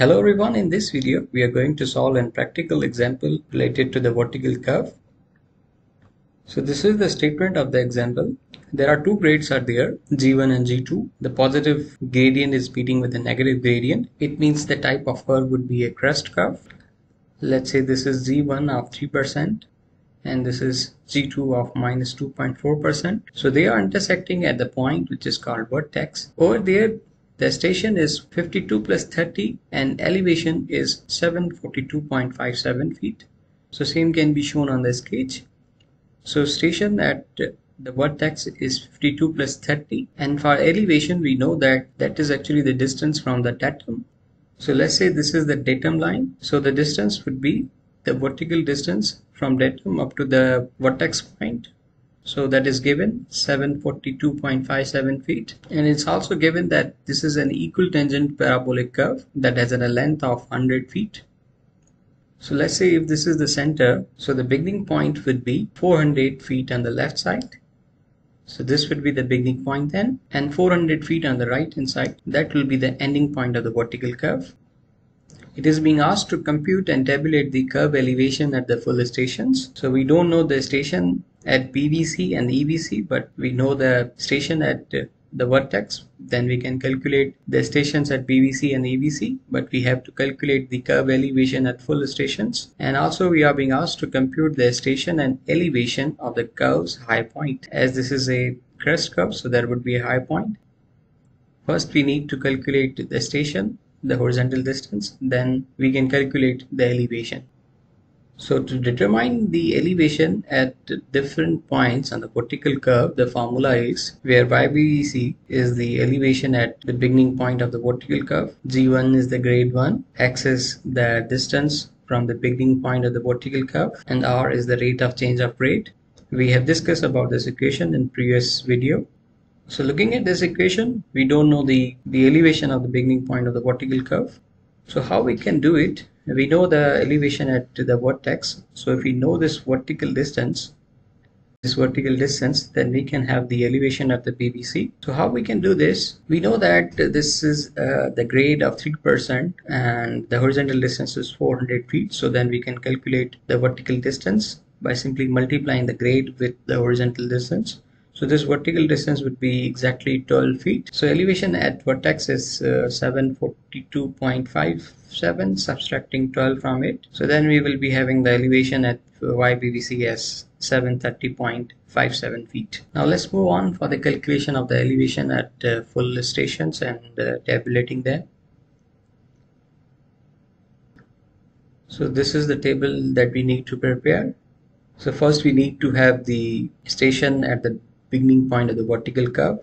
Hello everyone, in this video we are going to solve a practical example related to the vertical curve. So this is the statement of the example. There are two grades are there, G1 and G2. The positive gradient is meeting with the negative gradient. It means the type of curve would be a crest curve. Let's say this is G1 of 3% and this is G2 of minus 2.4%. So they are intersecting at the point which is called vertex. Over there the station is 52 plus 30 and elevation is 742.57 feet. So same can be shown on the sketch. So station at the vertex is 52 plus 30 and for elevation we know that that is actually the distance from the datum. So let's say this is the datum line. So the distance would be the vertical distance from datum up to the vertex point. So that is given 742.57 feet and it's also given that this is an equal tangent parabolic curve that has a length of 100 feet so let's say if this is the center, so the beginning point would be 400 feet on the left side. So this would be the beginning point then and 400 feet on the right hand side. That will be the ending point of the vertical curve. It is being asked to compute and tabulate the curve elevation at the full stations. So we don't know the station at BVC and EVC, but we know the station at uh, the vertex. Then we can calculate the stations at BVC and EVC but we have to calculate the curve elevation at full stations. And also we are being asked to compute the station and elevation of the curve's high point. As this is a crest curve so there would be a high point. point. First we need to calculate the station the horizontal distance. Then we can calculate the elevation so to determine the elevation at different points on the vertical curve, the formula is where YBVC is the elevation at the beginning point of the vertical curve, G1 is the grade 1, X is the distance from the beginning point of the vertical curve, and R is the rate of change of grade. We have discussed about this equation in previous video. So looking at this equation, we don't know the, the elevation of the beginning point of the vertical curve. So how we can do it? We know the elevation at the vertex so if we know this vertical distance this vertical distance then we can have the elevation at the BVC so how we can do this? We know that this is uh, the grade of 3% and the horizontal distance is 400 feet. So then we can calculate the vertical distance by simply multiplying the grade with the horizontal distance so this vertical distance would be exactly 12 feet. So elevation at vertex is uh, 742.57 subtracting 12 from it. So then we will be having the elevation at YBVC as 730.57 feet. Now let's move on for the calculation of the elevation at uh, full stations and uh, tabulating them. So this is the table that we need to prepare. So first we need to have the station at the beginning point of the vertical curve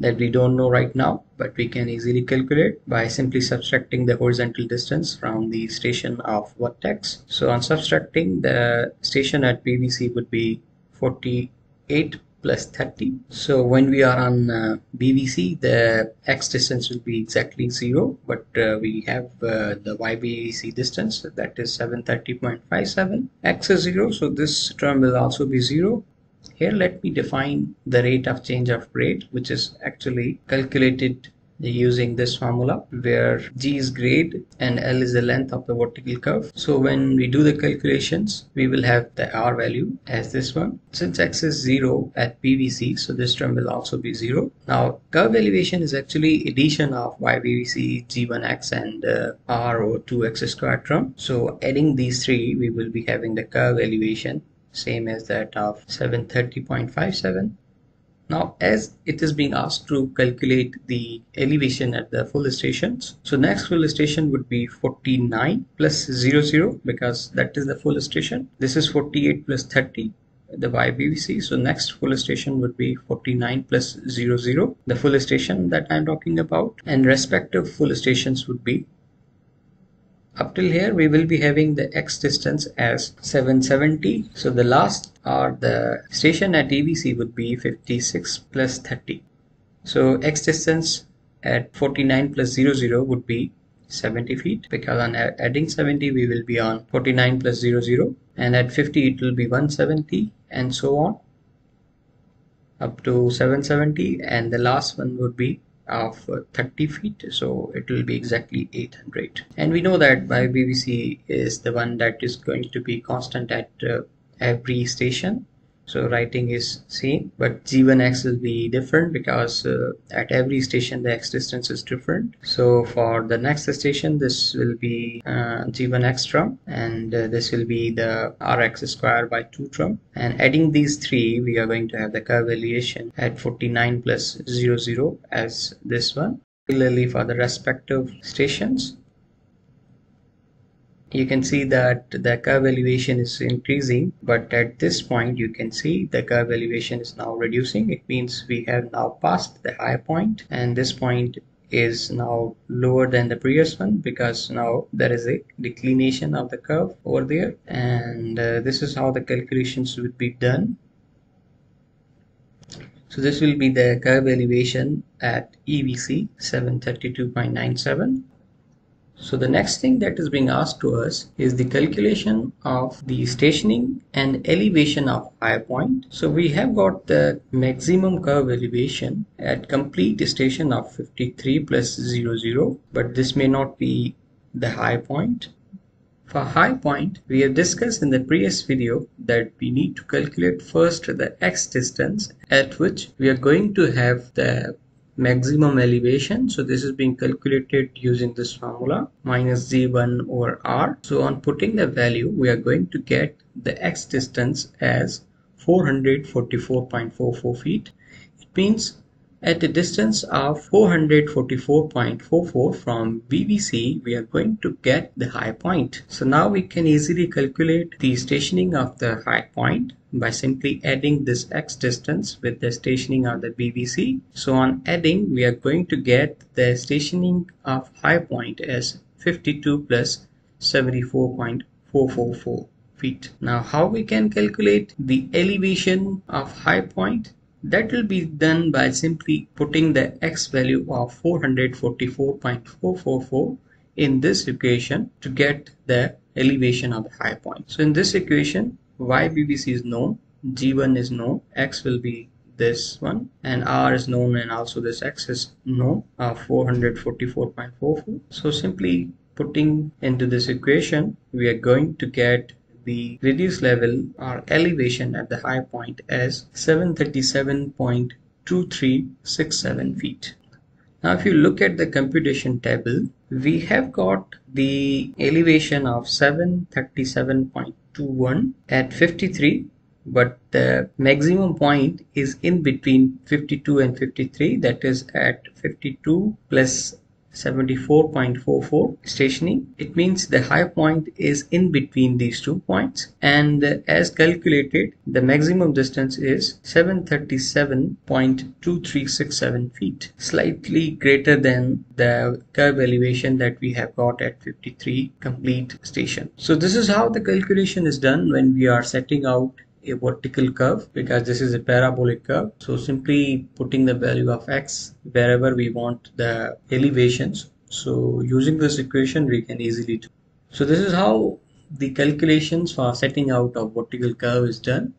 that we don't know right now but we can easily calculate by simply subtracting the horizontal distance from the station of vertex. So on subtracting the station at BVC would be 48 plus 30 so when we are on uh, BVC the x distance will be exactly 0 but uh, we have uh, the YBVC distance that is 730.57 x is 0 so this term will also be 0 here let me define the rate of change of grade which is actually calculated using this formula where g is grade and l is the length of the vertical curve. So when we do the calculations we will have the r value as this one. Since x is 0 at pvc so this term will also be 0 now curve elevation is actually addition of YBVC g1x and uh, r or 2x squared term. So adding these three we will be having the curve elevation same as that of 730.57 now as it is being asked to calculate the elevation at the full stations so next full station would be 49 plus 00 because that is the full station. This is 48 plus 30 the YBVC so next full station would be 49 plus 00 the full station that I'm talking about. And respective full stations would be up till here we will be having the x distance as 770 so the last or the station at EVC would be 56 plus 30 so x distance at 49 plus 00 would be 70 feet because on adding 70 we will be on 49 plus 00 and at 50 it will be 170 and so on. Up to 770 and the last one would be of uh, 30 feet so it will be exactly 800 and we know that YBVC is the one that is going to be constant at uh, every station so writing is same but g1x will be different because uh, at every station the x distance is different. So for the next station this will be uh, g1 extra and uh, this will be the rx square by 2 term and adding these three we are going to have the curve elevation at 49 plus 00 as this one. Similarly for the respective stations you can see that the curve elevation is increasing but at this point you can see the curve elevation is now reducing. It means we have now passed the high point and this point is now lower than the previous one because now there is a declination of the curve over there and uh, this is how the calculations would be done. So this will be the curve elevation at EVC 732.97 so the next thing that is being asked to us is the calculation of the stationing and elevation of high point. So we have got the maximum curve elevation at complete station of 53 plus 00 but this may not be the high point. For high point, we have discussed in the previous video that we need to calculate first the x distance at which we are going to have the maximum elevation. So this is being calculated using this formula minus z1 over r. So on putting the value we are going to get the x distance as 444.44 feet. It means at a distance of 444.44 from BVC, we are going to get the high point. So now we can easily calculate the stationing of the high point by simply adding this x distance with the stationing of the BVC. So on adding, we are going to get the stationing of high point as 52 plus 74.444 feet. Now how we can calculate the elevation of high point? That will be done by simply putting the x value of 444.444 in this equation to get the elevation of the high point. So in this equation, y BVC is known, g1 is known, x will be this one and r is known and also this x is known uh, 444.44 so simply putting into this equation we are going to get the reduced level or elevation at the high point as 737.2367 feet. Now if you look at the computation table, we have got the elevation of 737.21 at 53 but the maximum point is in between 52 and 53 that is at 52 plus 74.44 stationing. It means the high point is in between these two points and as calculated the maximum distance is 737.2367 feet slightly greater than the curve elevation that we have got at 53 complete station. So this is how the calculation is done when we are setting out a vertical curve because this is a parabolic curve. So simply putting the value of x wherever we want the elevations. So using this equation we can easily do. So this is how the calculations for setting out a vertical curve is done.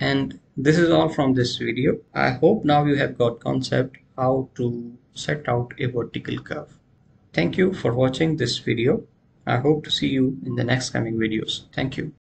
And this is all from this video. I hope now you have got concept how to set out a vertical curve. Thank you for watching this video. I hope to see you in the next coming videos. Thank you